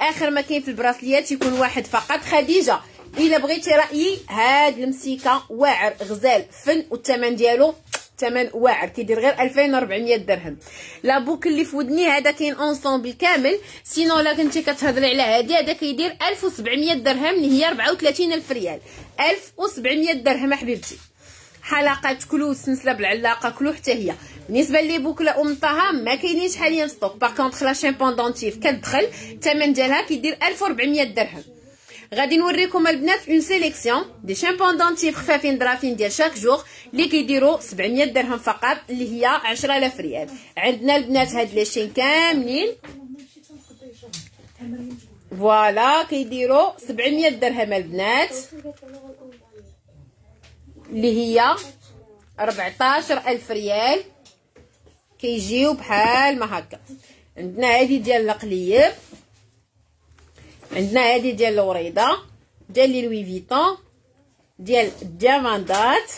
آخر ما كاين في البراسليات يكون واحد فقط. خديجة الا بغيتي رأيي هاد المسيكة واعر غزال فن والثمن ديالو ثمن واعر. كيدير غير 2400 درهم. la boucle اللي في ودني هذا كاين ensemble كامل. sinon لا كنتي كتهضري على هادي هذا كيدير 1700 درهم اللي هي 34000 ريال. 1700 درهم حبيبتي حلقات clou السلسله بالعلاقة clou حتى هي. بالنسبة les boucles أم طه ما كاينينش حاليا stock par contre la chaîne pendentif كتدخل الثمن ديالها كيدير 1400 درهم. غادي نوريكم البنات une sélection des chaînes pendentifs خفافين ظرافين ديال chaque jour اللي كيديروا 700 درهم فقط اللي هي 10000 ريال. عندنا البنات هاد les chaînes كاملين. voilà كيديروا 700 درهم البنات. اللي هي 14000 ريال. كيجيو بحال ما هكا. عندنا هذه ديال القليب عندنا هذه ديال الوريضه ديال les Louis Vuitton. ديال الدياماندات.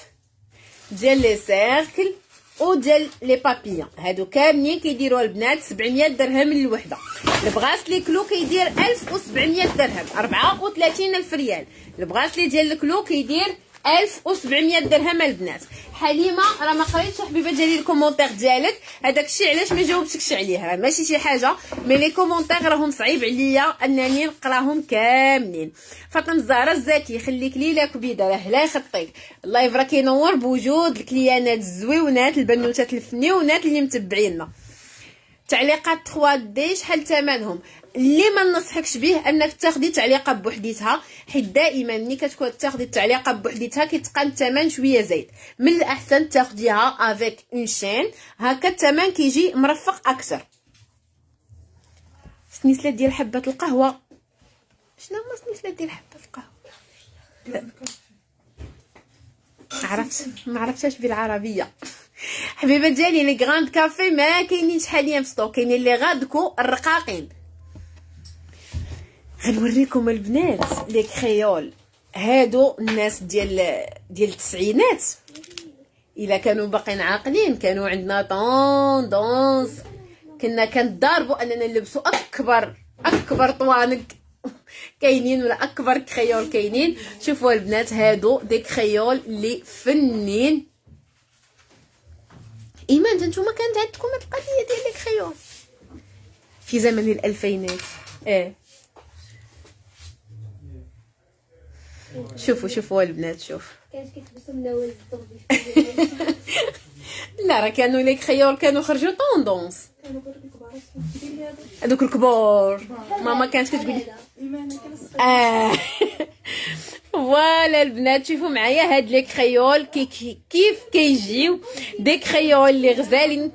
ديال les cercles. وديال les papillons. هادو كاملين كيديروا البنات 700 درهم للوحدة. ال bracelet clou كيدير 1700 درهم. 34 ألف ريال. ال bracelet ديال ال clou كيدير 1700 درهم البنات حليمة راه ما قريتش حبيبه ديالي ال commentaire ديالك. هذاك الشيء علاش ما جاوبتكش عليه راه ماشي شي حاجة mais les commentaires راهم صعيب عليا أنني نقراهم كاملين. فاطمة الزهراء الزكي خليك ليله كبيده راه لا يخطيك. الله يبارك كينور بوجود الكليانات الزويونات البنوتات الفنيونات اللي متبعينا تعليقات 3 D شحال ثمنهم؟ اللي ما ننصحكش به انك تاخدي تعليقة بوحديتها حيت دائما ملي كتكون تاخدي التعليقه بوحديتها كيتقن الثمن شوية زايد. من الأحسن تاخديها avec une chaîne هكا الثمن كيجي مرفق أكثر. سنيسلات ديال حبة القهوة. شنو هما سنيسلات ديال حبة القهوة؟ عرفت؟ ما عرفتهاش بالعربية. حبيبة ديالي les grains de café ما كاينينش حاليا في stock كاينين لي غادكو الرقاقين. غنوريكم البنات les créoles. هادو الناس ديال ديال التسعينات. إلا كانوا باقيين عاقلين كانوا عندنا tendance كنا كنضاربوا أننا نلبسوا أكبر أكبر طوانق. كاينين ولا أكبر créoles كاينين؟ شوفوا البنات هادو des créoles اللي فنين. إيمان نتوما كانت عندكم القضية ديال les créoles. في زمن الألفينات. آه شوفوا شوفوا البنات شوف. لا راه كانوا les créoles كانوا خرجوا tendance. هذوك الكبار. ماما كانت كتقول آه. voilà البنات شوفوا معايا هاد les créoles كي كيف كيجيو. des créoles اللي غزالين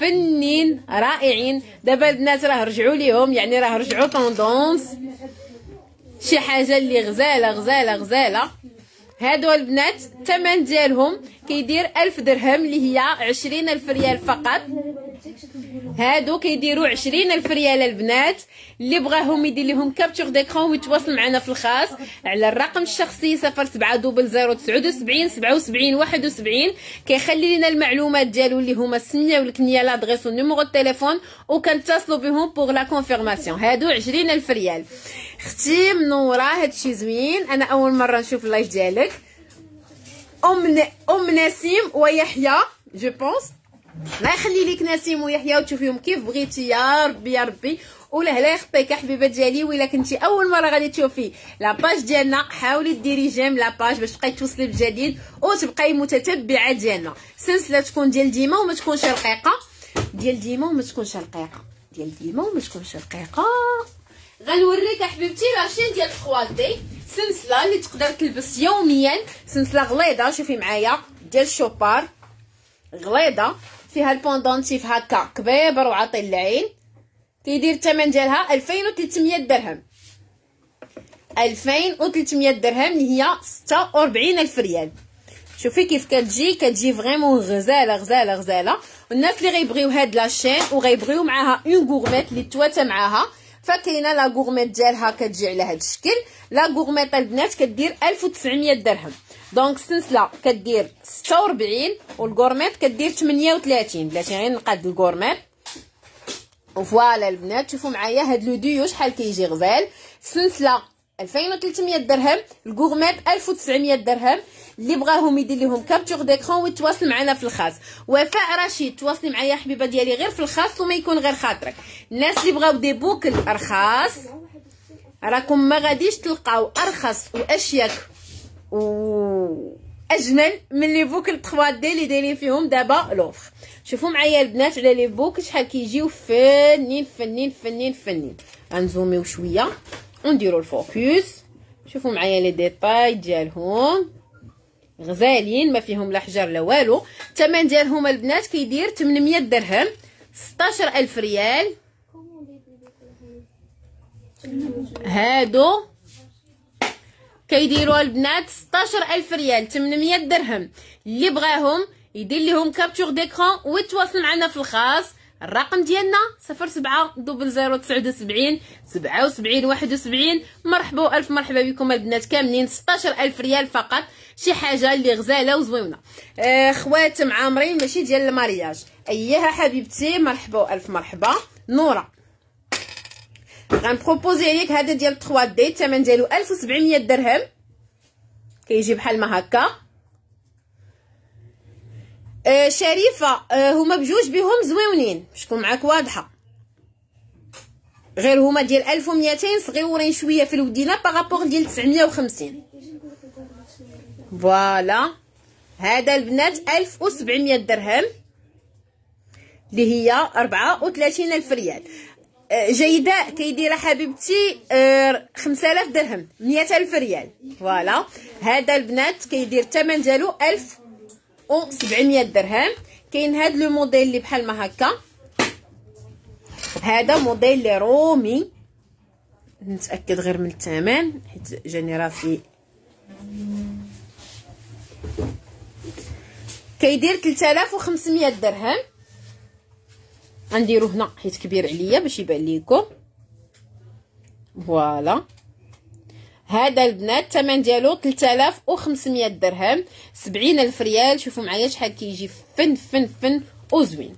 فنين رائعين. دابا البنات راه رجعوا ليهم يعني راه رجعوا tendance. شي حاجة اللي غزالة غزالة غزالة. هادو البنات الثمن ديالهم كيدير ألف درهم اللي هي عشرين ألف ريال فقط. هادو كيديروا عشرين ألف ريال البنات. اللي بغاهم يدير لهم capture d'écran ويتواصل معنا في الخاص على الرقم الشخصي صفر سبعة double zéro تسعود وسبعين سبعة وسبعين واحد وسبعين كيخلي لنا المعلومات ديالو اللي هما السميه والكنيه l'adresse وال numéro التليفون وكنتصلوا بهم pour la confirmation هادو عشرين ألف ريال. أختي منوره هادشي زوين. أنا أول مرة نشوف ال live ديالك. أم نسيم ويحيى je pense الله يخلي ليك نسيم ويحيى وتشوفيهم كيف بغيتي يا ربي يا ربي. ولا لا يخطيك حبيبة ديالي ولا كنتي أول مرة غادي تشوفي la page ديالنا. حاولي ديري j'aime la page باش تبقاي توصلي بجديد وتبقاي متتبعة ديالنا. سلسلة تكون ديال ديما وما تكونش رقيقة. ديال ديما وما تكونش رقيقة. ديال ديما وما تكونش رقيقة. غنوريك حبيبتي la chaîne ديال خوالتي سلسلة اللي تقدر تلبس يوميا. سلسلة غليظة. شوفي معايا. ديال الشوبار. غليظة. فيها ال pendentif هكا كبيبر وعاطي العين. كيدير الثمن ديالها 2300 درهم. 2300 درهم. اللي هي 46 ألف ريال. شوفي كيف كتجي. كتجي vraiment غزالة غزالة غزالة. والناس اللي غيبغيو هاد la chaîne وغيبغيو معاها une gourmette اللي تواتى معاها فكاينة la gourmette ديالها كتجي على هاد الشكل. la gourmette البنات كدير 1900 درهم. donc السلسله كدير 46 وال gourmette كدير 38 بلاتي غير نقاد ال gourmette voilà البنات شوفوا معايا هاد le duo شحال كيجي غزال. السلسله 2300 درهم. ال gourmette 1900 درهم. اللي بغاهم يدير لهم capture d'écran ويتواصل معنا في الخاص. وفاء رشيد تواصلي معايا حبيبة ديالي غير في الخاص وما يكون غير خاطرك. الناس اللي بغاو des boucles أرخاص راكم ما غاديش تلقاو أرخص وأشيك و اجمل من les boucles 3 D اللي دايرين فيهم دابا l'offre شوفوا معايا البنات على les boucles شحال كيجيو فنين فنين فنين فنين. غنزوميو شوية ونديرو ال focus. شوفوا معايا les détails ديالهم. غزالين ما فيهم لا حجر لا والو. الثمن ديالهم البنات كيدير 800 درهم 16000 ريال. هادو كيديروا البنات 16000 ريال 800 درهم. اللي بغاهم يدير لهم capture d'écran ويتواصل معنا في الخاص. الرقم ديالنا 07 0079 77 71 مرحبا ألف مرحبا بكم البنات كاملين. 16000 ريال فقط. شي حاجة اللي غزالة وزوينة. آه خوات معامرين ماشي ديال المارياج. أيها حبيبتي مرحبا ألف مرحبا. نورة. غنبروبوزي عليك هذا ديال 3 دي الثمن ديالو 1700 درهم. كيجي بحال ما هكا. آه شريفة آه هما بجوج بهم زويونين باش تكون معاك واضحة. غير هما ديال 1200 صغيورين شوية في الودينة par rapport ديال 950 voilà هذا البنات 1700 درهم اللي هي 34 ألف ريال. آه، جيدة كيدير حبيبتي 5000 آه، درهم 100000 ريال. voilà هذا البنات كيدير الثمن ديالو 1700 درهم. كاين هذا le modèle اللي بحال ما هكا. هذا موديل رومي. نتأكد غير من الثمن حيت جاني راسي كيدير 3500 درهم. غنديرو هنا حيت كبير عليا باش يبان ليكم. فوالا. هذا البنات الثمن ديالو 3500 درهم 70000 ريال. شوفوا معايا شحال كيجي. فن فن فن وزوين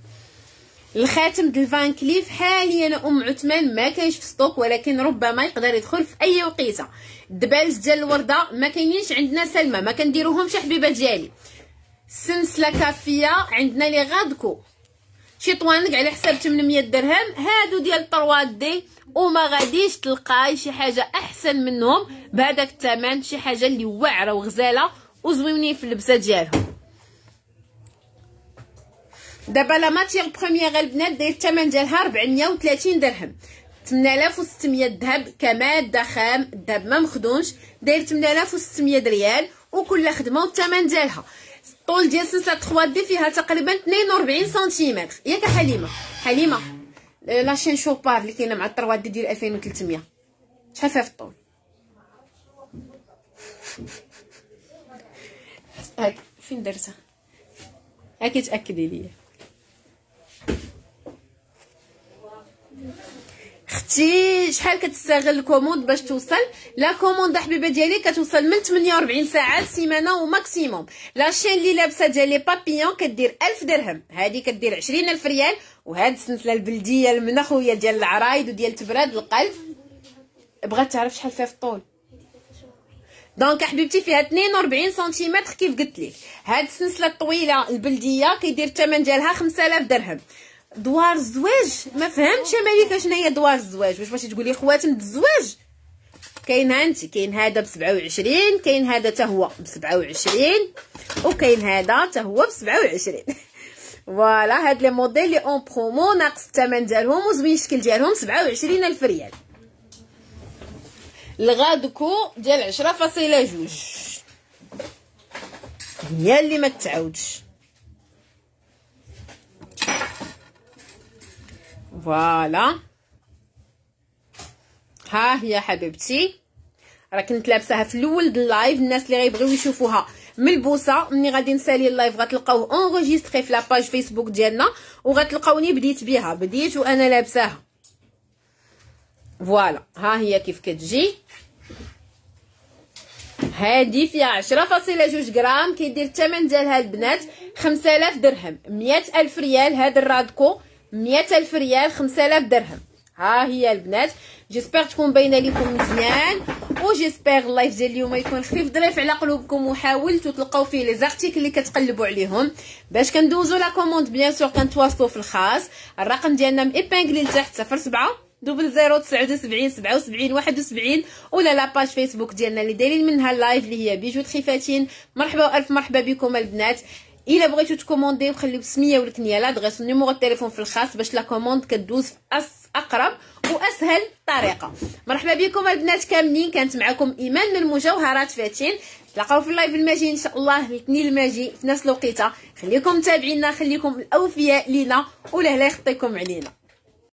الخاتم ديال فان كليف حاليا أم عثمان ما كاينش في ستوك ولكن ربما يقدر يدخل في أي وقيتة. الدبالز ديال الوردة ما كاينينش عندنا سلمى ما كنديروهمش حبيبة ديالي سلسله كافية عندنا لي غادكو. شي طوانق على حساب 800 درهم هادو ديال 3 دي وما غاديش تلقاي شي حاجة أحسن منهم بهذاك الثمن شي حاجة اللي واعرة وغزالة وزوينين في اللبسة ديالهم. دابا لا ماتيغ بروميير البنات داير الثمن ديالها 430 درهم. 8600 ذهب كماده خام الذهب ما مخدومش داير 8600 ريال وكل خدمة والثمن ديالها. الطول ديال سلسلة 3 دي فيها تقريبا 42 سنتيمتر. ياك حليمة. حليمة la chaîne Chopard اللي كاينة مع 3D ديال 2300 شحال فيها في الطول؟ هاك فين درتها؟ هاكي تاكدي ليا. أختي شحال كتستغل ال commande باش توصل؟ la commande حبيبه ديالي كتوصل من 48 ساعة لسيمانة و maximum. la chaîne اللي لابسة ديال les papillons كدير 1000 درهم. هذه كدير 20000 ريال. وهاد السلسلة البلدية المنخويه ديال العرايد وديال تبراد القلب. بغات تعرف شحال فيها في الطول؟ donc حبيبتي فيها 42 سنتيمتر كيف قلت لك. هاد السلسلة الطويلة البلدية كيدير الثمن ديالها 5000 درهم. دوار الزواج ما فهمتش مالك شنو هي دوار الزواج واش بغيتي تقولي خواتم الزواج كاين انت كاين هذا ب 27 كاين هذا حتى هو ب 27 وكاين هذا حتى هو ب 27 voilà هاد les modèles لي en promo ناقص الثمن ديالهم وزوين الشكل ديالهم 27 ألف ريال. الغادكو ديال 10.2 هي اللي ما تعاودش. voilà. ها هي حبيبتي. راه كنت لابساها في الأول ال live الناس اللي غيبغيو يشوفوها ملبوسه ملي غادي نسالي ال live غتلقاوه enregistré في la page Facebook ديالنا وغتلقاوني بديت بها بديت وأنا لابساها. voilà. ها هي كيف كتجي. هادي فيها عشرة فاصلة جوج غرام كيدير الثمن ديالها البنات خمسة آلاف درهم. مية ألف ريال هاد الرادكو. مئة ألف ريال خمسة آلاف درهم. ها هي البنات. j'espère تكون باينة لكم مزيان و j'espère ال live ديال اليوم يكون خفيف ظريف على قلوبكم وحاولتوا تلقاو فيه les articles اللي كتقلبوا عليهم. باش كندوزو la commande bien sûr كنتواصلوا في الخاص. الرقم ديالنا ميبانغلي لتحت 07 double zéro تسعة وسبعين سبعة وسبعين واحد وسبعين. ولا la page Facebook ديالنا اللي دايرين منها ال live اللي هي bijouterie فاتين. مرحبا والف مرحبا بكم البنات. إلا بغيتو تكوموندي وخليو السميه والكنيه l'adresse و numéro التليفون في الخاص باش la commande كدوز في أس أقرب وأسهل طريقة. مرحبا بكم البنات كاملين كانت معكم إيمان من مجوهرات فاتين. تلاقاو في ال live الماجي إن شاء الله الاثنين الماجي في نفس الوقيتة. خليكم متابعينا خليكم الأوفياء لينا ولا لا يخطيكم علينا.